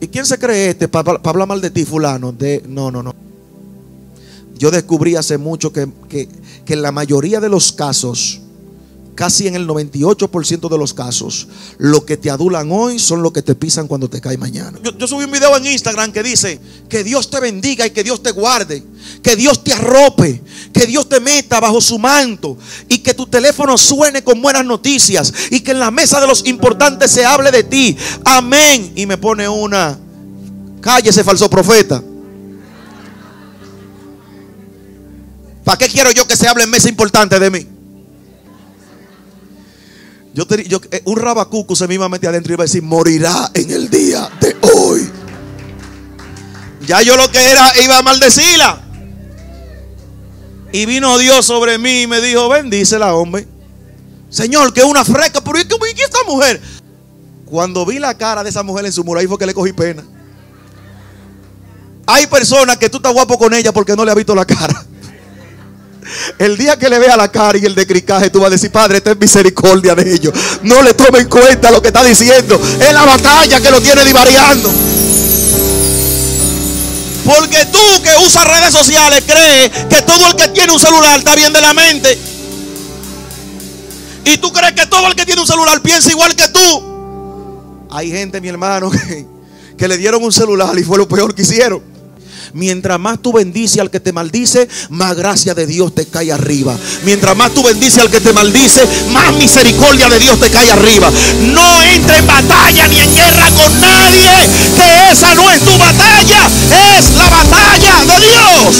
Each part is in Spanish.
¿Y quién se cree este para hablar mal de ti, fulano? De, no, no, no. Yo descubrí hace mucho que, que, que en la mayoría de los casos, casi en el 98% de los casos, lo que te adulan hoy son los que te pisan cuando te cae mañana. Yo, yo, subí un video en Instagram que dice, que Dios te bendiga y que Dios te guarde, que Dios te arrope, que Dios te meta bajo su manto y que tu teléfono suene con buenas noticias y que en la mesa de los importantes se hable de ti. Amén. Y me pone una, cállese falso profeta. ¿Para qué quiero yo que se hable en mesa importante de mí? Yo, eh, un rabacuco se me iba a meter adentro y iba a decir, morirá en el día de hoy. Ya yo lo que era, iba a maldecirla. Y vino Dios sobre mí y me dijo, bendícela, hombre. Señor, que es una fresca, pero ¿y esta mujer? Cuando vi la cara de esa mujer en su muro, ahí fue que le cogí pena. Hay personas que tú estás guapo con ella porque no le has visto la cara. El día que le vea la cara y el decricaje, tú vas a decir, Padre, ten misericordia de ellos. No le tomen en cuenta lo que está diciendo. Es la batalla que lo tiene divariando. Porque tú que usas redes sociales crees que todo el que tiene un celular está bien de la mente. Y tú crees que todo el que tiene un celular piensa igual que tú. Hay gente, mi hermano, que le dieron un celular y fue lo peor que hicieron. Mientras más tú bendices al que te maldice, más gracia de Dios te cae arriba. Mientras más tú bendices al que te maldice, más misericordia de Dios te cae arriba. No entre en batalla ni en guerra con nadie, que esa no es tu batalla, es la batalla de Dios.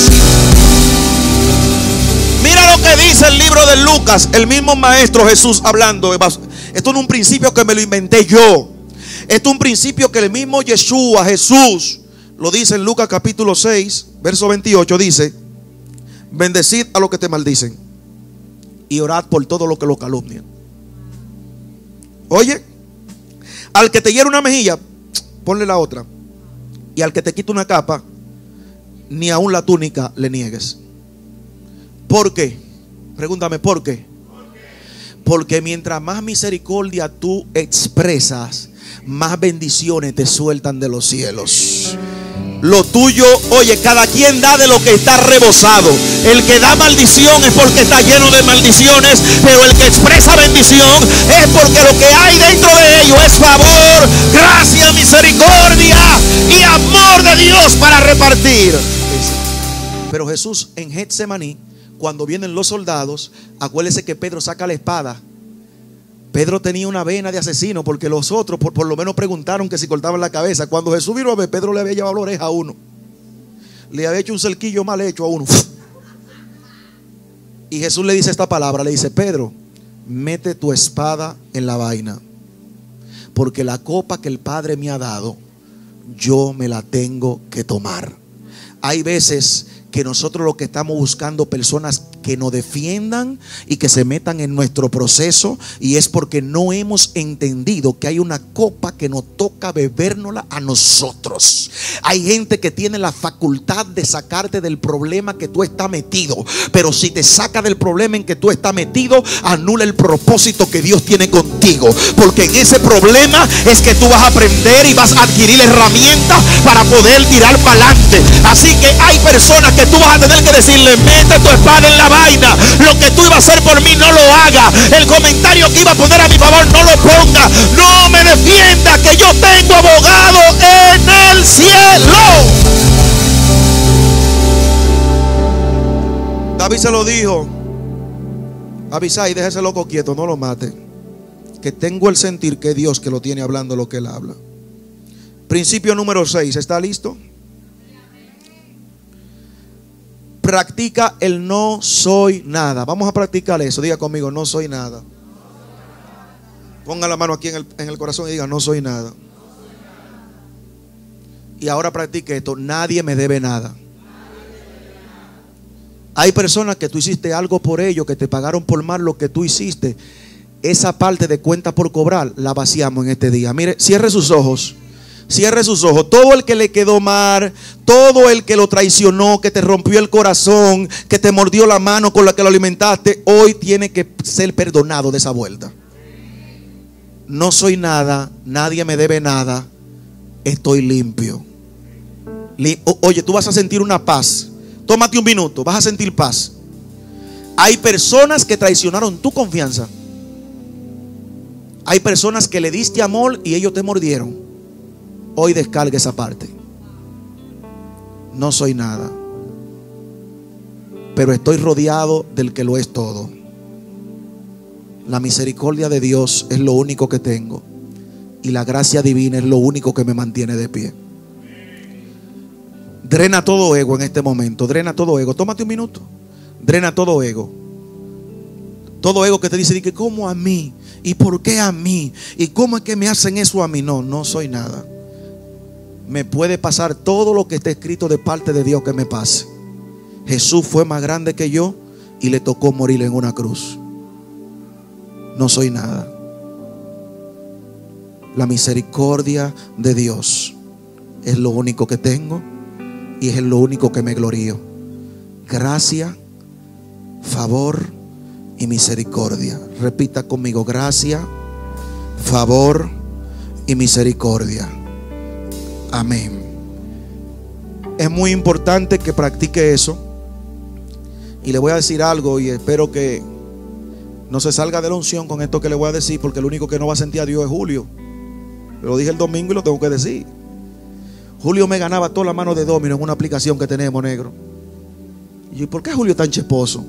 Mira lo que dice el libro de Lucas, el mismo maestro Jesús hablando. Esto es un principio que me lo inventé yo. Esto es un principio que el mismo Yeshua, Jesús, lo dice en Lucas capítulo 6, verso 28, dice, bendecid a los que te maldicen y orad por todo lo que lo calumnian. Oye, al que te hiera una mejilla, ponle la otra. Y al que te quita una capa, ni aún la túnica le niegues. ¿Por qué? Pregúntame, ¿por qué? Porque mientras más misericordia tú expresas, más bendiciones te sueltan de los cielos. Lo tuyo, oye, cada quien da de lo que está rebosado. El que da maldición es porque está lleno de maldiciones, pero el que expresa bendición es porque lo que hay dentro de ello es favor, gracia, misericordia y amor de Dios para repartir. Pero Jesús en Getsemaní, cuando vienen los soldados, acuérdese que Pedro saca la espada Pedro tenía una vena de asesino porque los otros por, lo menos preguntaron que si cortaban la cabeza. Cuando Jesús vino a ver, Pedro le había llevado la oreja a uno. Le había hecho un cerquillo mal hecho a uno. Y Jesús le dice esta palabra, le dice, Pedro, mete tu espada en la vaina. Porque la copa que el Padre me ha dado, yo me la tengo que tomar. Hay veces que nosotros lo que estamos buscando personas que nos defiendan y que se metan en nuestro proceso y es porque no hemos entendido que hay una copa que nos toca bebérnosla a nosotros. Hay gente que tiene la facultad de sacarte del problema que tú estás metido, pero si te saca del problema en que tú estás metido, anula el propósito que Dios tiene contigo, porque en ese problema es que tú vas a aprender y vas a adquirir herramientas para poder tirar para adelante. Así que hay personas que tú vas a tener que decirle, mete tu espada en la vaina. Lo que tú ibas a hacer por mí, no lo haga. El comentario que iba a poner a mi favor, no lo ponga. No me defienda, que yo tengo abogado en el cielo. David se lo dijo. Avisa y déjese loco quieto, no lo mate. Que tengo el sentir que Dios que lo tiene hablando lo que él habla. Principio número 6, ¿está listo? Practica el no soy nada. Vamos a practicar eso. Diga conmigo, no soy nada. Ponga la mano aquí en el, corazón y diga, no soy nada. Y ahora practique esto, nadie me debe nada. Hay personas que tú hiciste algo por ellos, que te pagaron por mal lo que tú hiciste. Esa parte de cuenta por cobrar la vaciamos en este día. Mire, cierre sus ojos. Cierre sus ojos. Todo el que le quedó mal, todo el que lo traicionó, que te rompió el corazón, que te mordió la mano con la que lo alimentaste, hoy tiene que ser perdonado de esa vuelta. No soy nada, nadie me debe nada. estoy limpio. Oye, tú vas a sentir una paz. Tómate un minuto, vas a sentir paz. Hay personas que traicionaron tu confianza. Hay personas que le diste amor y ellos te mordieron. Hoy descarga esa parte. No soy nada. Pero estoy rodeado del que lo es todo. La misericordia de Dios es lo único que tengo. Y la gracia divina es lo único que me mantiene de pie. Drena todo ego en este momento. Drena todo ego. Tómate un minuto. Drena todo ego. Todo ego que te dice, que ¿cómo a mí? ¿Y por qué a mí? ¿Y cómo es que me hacen eso a mí? No, no soy nada. Me puede pasar todo lo que está escrito de parte de Dios que me pase. Jesús fue más grande que yo y le tocó morir en una cruz. No soy nada. La misericordia de Dios es lo único que tengo y es lo único que me glorío. Gracia, favor y misericordia. Repita conmigo, gracia, favor y misericordia. Amén. Es muy importante que practique eso. Y le voy a decir algo y espero que no se salga de la unción con esto que le voy a decir, porque el único que no va a sentir a Dios es Julio. Lo dije el domingo y lo tengo que decir. Julio me ganaba toda la mano de domino en una aplicación que tenemos, negro. ¿Y por qué Julio tan cheposo?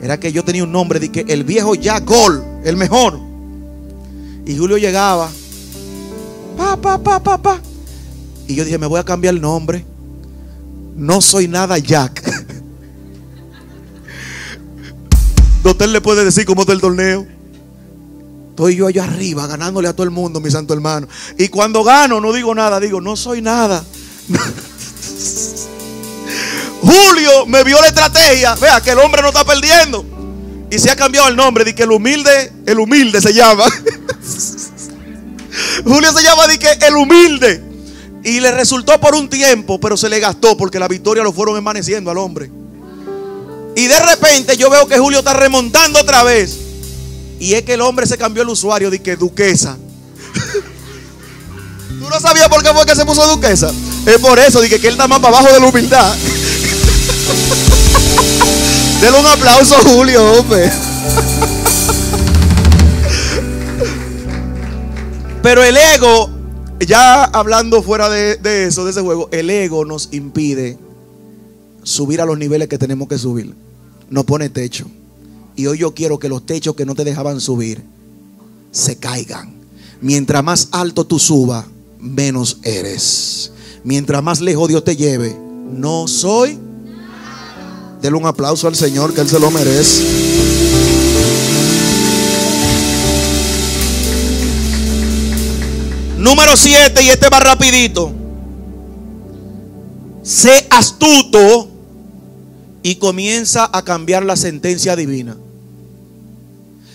Era que yo tenía un nombre de que el viejo Jack Gol, el mejor. Y Julio llegaba, pa, pa, pa, pa, pa. Y yo dije, me voy a cambiar el nombre. No soy nada Jack. Usted le puede decir cómo está el torneo. Estoy yo allá arriba ganándole a todo el mundo, mi santo hermano. Y cuando gano no digo nada, digo, no soy nada. Julio me vio la estrategia. Vea que el hombre no está perdiendo. Y se ha cambiado el nombre de que el humilde, el humilde se llama. Julio se llama de que el humilde. Y le resultó por un tiempo, pero se le gastó porque la victoria lo fueron emaneciendo al hombre. Y de repente yo veo que Julio está remontando otra vez. Y es que el hombre se cambió el usuario de que duquesa. ¿Tú no sabías por qué fue que se puso duquesa? Es por eso, de que, él está más para abajo de la humildad. Denle un aplauso a Julio, hombre. Pero el ego, ya hablando fuera de, de, eso, de ese juego, el ego nos impide subir a los niveles que tenemos que subir. No pone techo. Y hoy yo quiero que los techos que no te dejaban subir se caigan. Mientras más alto tú subas, menos eres. Mientras más lejos Dios te lleve, no soy. Denle un aplauso al Señor que Él se lo merece. Número 7, y este va rapidito. Sé astuto y comienza a cambiar la sentencia divina.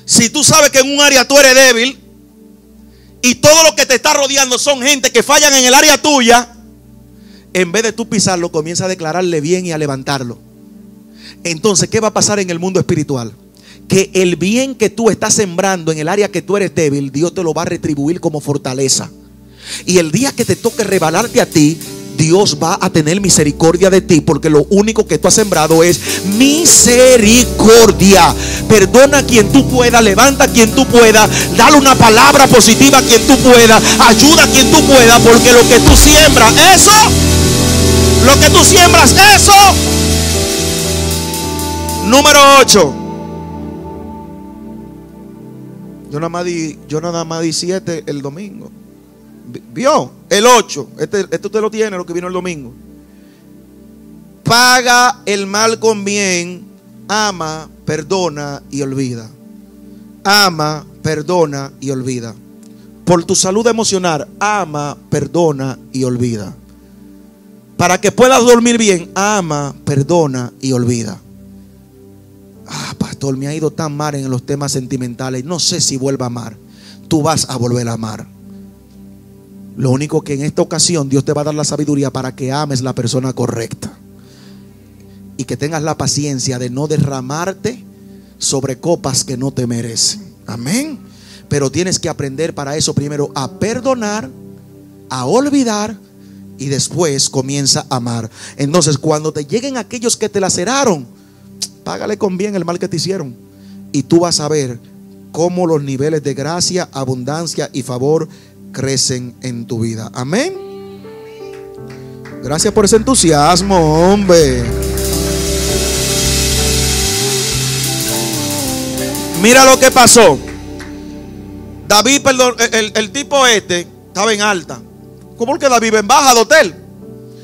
Si tú sabes que en un área tú eres débil y todo lo que te está rodeando son gente que fallan en el área tuya, en vez de tú pisarlo, comienza a declararle bien y a levantarlo. Entonces, ¿qué va a pasar en el mundo espiritual? Que el bien que tú estás sembrando en el área que tú eres débil, Dios te lo va a retribuir como fortaleza. Y el día que te toque rebalarte a ti, Dios va a tener misericordia de ti porque lo único que tú has sembrado es misericordia. Perdona a quien tú puedas, levanta a quien tú puedas, dale una palabra positiva a quien tú puedas, ayuda a quien tú puedas porque lo que tú siembras, eso, lo que tú siembras, eso. Número 8. Yo nada más di, yo nada más di 7 el domingo. ¿Vio? El 8. Este, este usted lo tiene, lo que vino el domingo. Paga el mal con bien. Ama, perdona y olvida. Ama, perdona y olvida. Por tu salud emocional, ama, perdona y olvida. Para que puedas dormir bien, ama, perdona y olvida. Ah, pastor, me ha ido tan mal en los temas sentimentales. No sé si vuelva a amar. Tú vas a volver a amar. Lo único que en esta ocasión Dios te va a dar la sabiduría para que ames la persona correcta. Y que tengas la paciencia de no derramarte sobre copas que no te merecen. Amén. Pero tienes que aprender para eso primero a perdonar a olvidar y después comienza a amar. Entonces, cuando te lleguen aquellos que te laceraron, págale con bien el mal que te hicieron. Y tú vas a ver cómo los niveles de gracia, abundancia y favor crecen en tu vida. Amén. Gracias por ese entusiasmo, hombre. Mira lo que pasó. David, perdón, el, tipo este estaba en alta. ¿Cómo que David en baja de hotel?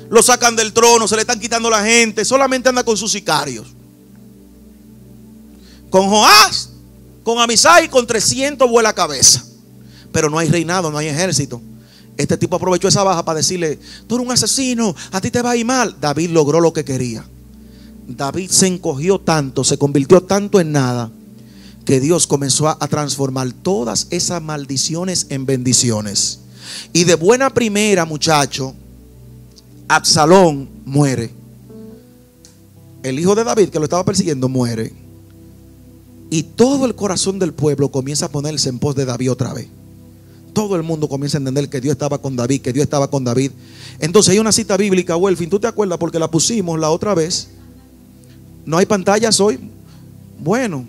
Lo sacan del trono, se le están quitando la gente, solamente anda con sus sicarios. Con Joás, con Amisai, con 300 vuela cabeza. Pero no hay reinado, no hay ejército. Este tipo aprovechó esa baja para decirle, tú eres un asesino, a ti te va a ir mal. David logró lo que quería. David se encogió tanto, se convirtió tanto en nada, que Dios comenzó a transformar todas esas maldiciones en bendiciones. Y de buena primera, muchacho, Absalón muere. El hijo de David que lo estaba persiguiendo muere. Y todo el corazón del pueblo comienza a ponerse en pos de David otra vez. Todo el mundo comienza a entender que Dios estaba con David, que Dios estaba con David. Entonces hay una cita bíblica, Welfin, ¿tú te acuerdas? Porque la pusimos la otra vez. No hay pantallas hoy. Bueno,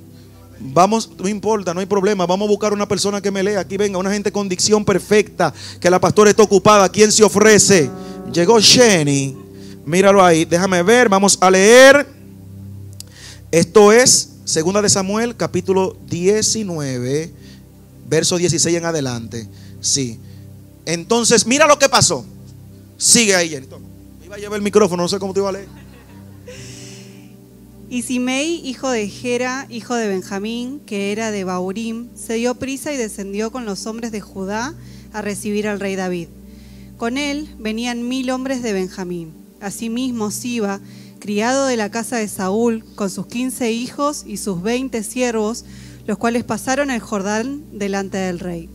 Vamos, no importa, no hay problema. Vamos a buscar una persona que me lea. Aquí venga, una gente con dicción perfecta. Que la pastora está ocupada. ¿Quién se ofrece? Llegó Jenny. Míralo ahí. Déjame ver. Vamos a leer. Esto es Segunda de Samuel, capítulo 19, verso 16 en adelante. Sí. Entonces, mira lo que pasó. Sigue ahí, Jenny. Iba a llevar el micrófono, no sé cómo te iba a leer. Y Simei, hijo de Gera, hijo de Benjamín, que era de Baurim, se dio prisa y descendió con los hombres de Judá a recibir al rey David. Con él venían mil hombres de Benjamín. Asimismo, Siba, criado de la casa de Saúl, con sus quince hijos y sus veinte siervos, los cuales pasaron el Jordán delante del rey.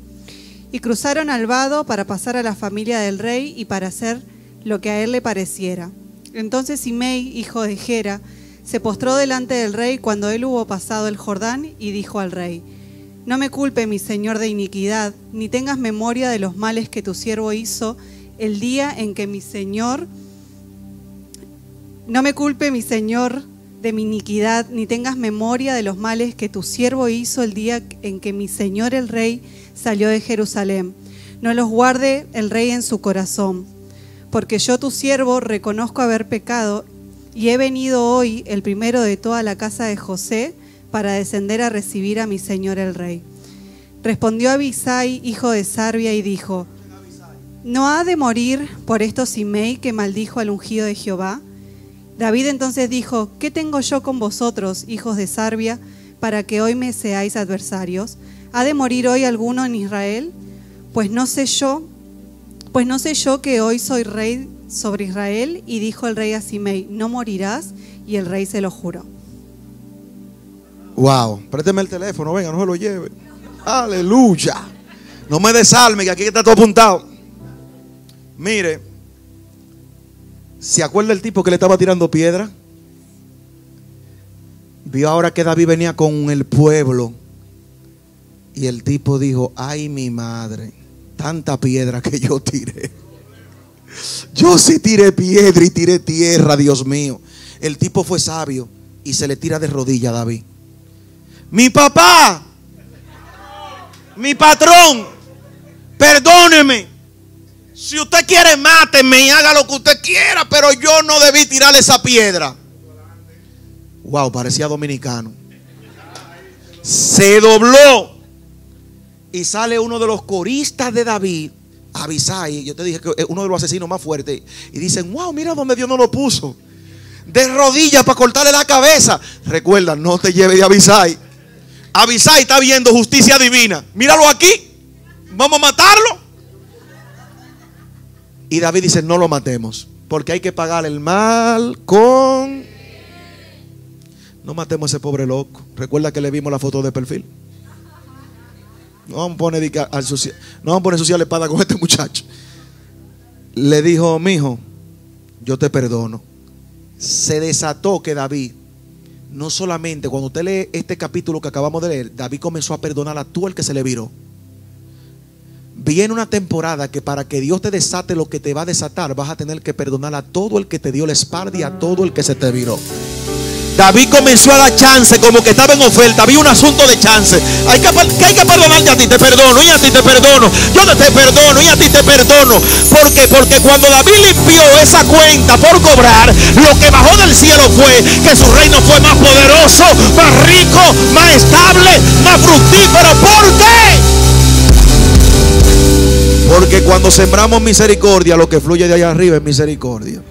Y cruzaron al vado para pasar a la familia del rey y para hacer lo que a él le pareciera. Entonces Simei, hijo de Gera, se postró delante del rey cuando él hubo pasado el Jordán y dijo al rey, No me culpe mi señor de iniquidad, ni tengas memoria de los males que tu siervo hizo el día en que mi señor, no me culpe mi señor de mi iniquidad, ni tengas memoria de los males que tu siervo hizo el día en que mi señor el rey salió de Jerusalén. No los guarde el rey en su corazón, porque yo tu siervo reconozco haber pecado y he venido hoy, el primero de toda la casa de José, para descender a recibir a mi señor el rey. Respondió Abisai, hijo de Sarbia, y dijo, ¿no ha de morir por esto Simei que maldijo al ungido de Jehová? David entonces dijo, ¿qué tengo yo con vosotros, hijos de Sarbia, para que hoy me seáis adversarios? ¿Ha de morir hoy alguno en Israel? Pues no sé yo, pues no sé yo que hoy soy rey sobre Israel y dijo el rey a Simei, no morirás, y el rey se lo juró. Wow, présteme el teléfono, venga, no se lo lleve. Aleluya. No me desalme, que aquí está todo apuntado. Mire, ¿se acuerda el tipo que le estaba tirando piedra? Vio ahora que David venía con el pueblo. Y el tipo dijo, ay mi madre, tanta piedra que yo tiré. Yo sí tiré piedra y tiré tierra, Dios mío. El tipo fue sabio y se le tira de rodilla a David. Mi papá, mi patrón, perdóneme. Si usted quiere, máteme y haga lo que usted quiera, pero yo no debí tirarle esa piedra. Wow, parecía dominicano. Se dobló y sale uno de los coristas de David Abisai, yo te dije que es uno de los asesinos más fuertes. Y dicen, wow, mira donde Dios no lo puso. De rodillas para cortarle la cabeza. Recuerda, no te lleve de Abisai. Abisai está viendo justicia divina. Míralo aquí. Vamos a matarlo. Y David dice, no lo matemos. Porque hay que pagar el mal con... No matemos a ese pobre loco. Recuerda que le vimos la foto de perfil. No vamos a poner, al social, no vamos a poner social espada con este muchacho. Le dijo, mi hijo, yo te perdono. Se desató que David, no solamente cuando usted lee este capítulo que acabamos de leer, David comenzó a perdonar a todo el que se le viró. Viene una temporada que para que Dios te desate lo que te va a desatar, vas a tener que perdonar a todo el que te dio la espalda y a todo el que se te viró. David comenzó a dar chance como que estaba en oferta. Había un asunto de chance. Hay que, que hay que perdonarte a ti, te perdono. Y a ti te perdono. Yo te, te perdono y a ti te perdono. ¿Por qué? Porque cuando David limpió esa cuenta por cobrar, lo que bajó del cielo fue que su reino fue más poderoso, más rico, más estable, más fructífero. ¿Por qué? Porque cuando sembramos misericordia, lo que fluye de allá arriba es misericordia.